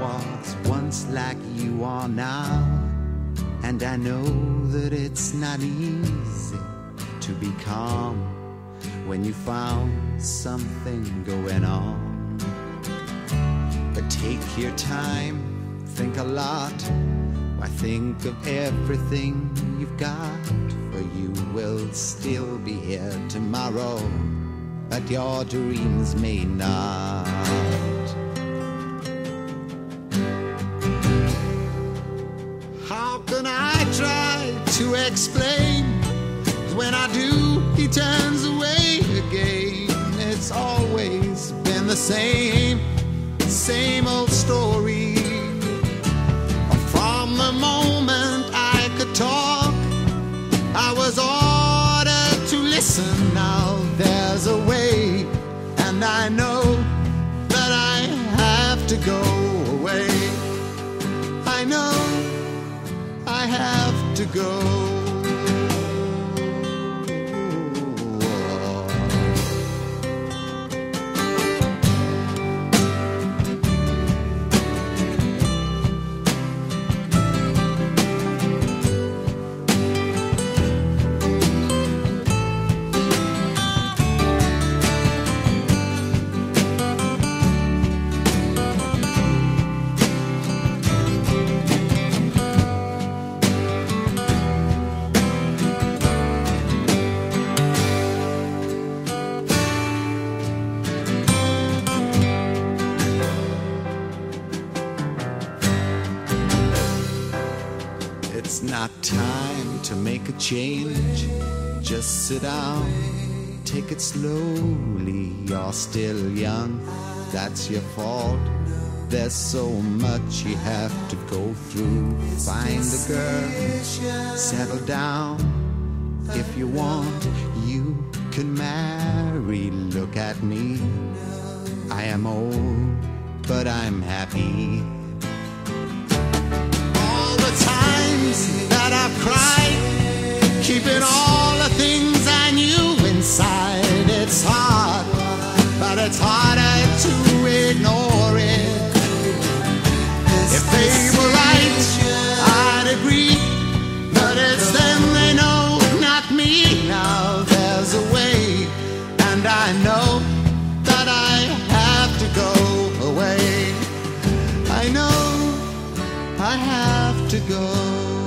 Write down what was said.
Was once like you are now, and I know that it's not easy to be calm when you found something going on. But take your time, think a lot. Why think of everything you've got? For you will still be here tomorrow, but your dreams may not. How can I try to explain? When I do, he turns away again. It's always been the same, same old story. From the moment I could talk, I was ordered to listen. Now there's a way, and I know that I have to go to go. Not time to make a change. Just sit down, take it slowly. You're still young, that's your fault. There's so much you have to go through. Find a girl, settle down. If you want, you can marry. Look at me. I am old, but I'm happy. Times that I've cried, keeping all the things I knew inside. It's hard, but it's harder to ignore it. If they were right, I'd agree. But it's them they know, not me. Now there's a way, and I know that I have to go away. I know I have have to go.